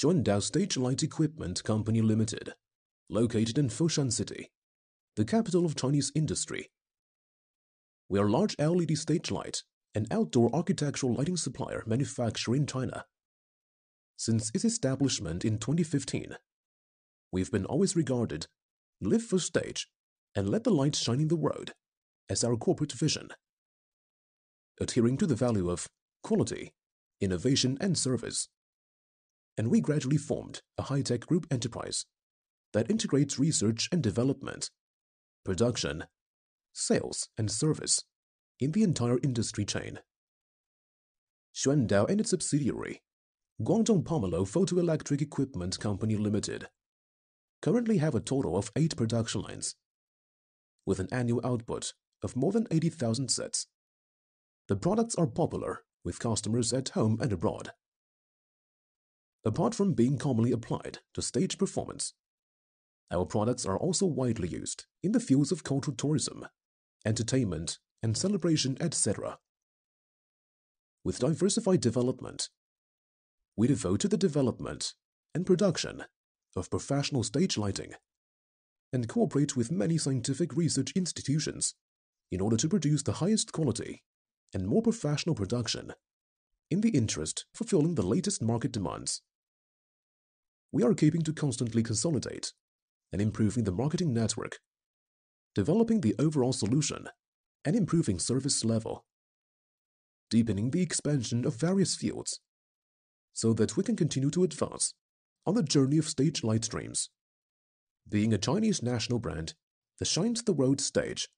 Xuandao Stage Light Equipment Company Limited, located in Foshan City, the capital of Chinese industry. We are a large LED stage light and outdoor architectural lighting supplier manufacturer in China. Since its establishment in 2015, we've been always regarded live for stage and let the light shine in the world as our corporate vision. Adhering to the value of quality, innovation, and service. And we gradually formed a high-tech group enterprise that integrates research and development, production, sales, and service in the entire industry chain. Xuandao and its subsidiary, Guangdong Pomelo Photoelectric Equipment Company Limited, currently have a total of eight production lines with an annual output of more than 80,000 sets. The products are popular with customers at home and abroad. Apart from being commonly applied to stage performance, our products are also widely used in the fields of cultural tourism, entertainment, and celebration, etc. With diversified development, we devote to the development and production of professional stage lighting and cooperate with many scientific research institutions in order to produce the highest quality and more professional production in the interest fulfilling the latest market demands. We are keeping to constantly consolidate and improving the marketing network, developing the overall solution and improving service level, deepening the expansion of various fields so that we can continue to advance on the journey of stage light streams. Being a Chinese national brand that shines the world stage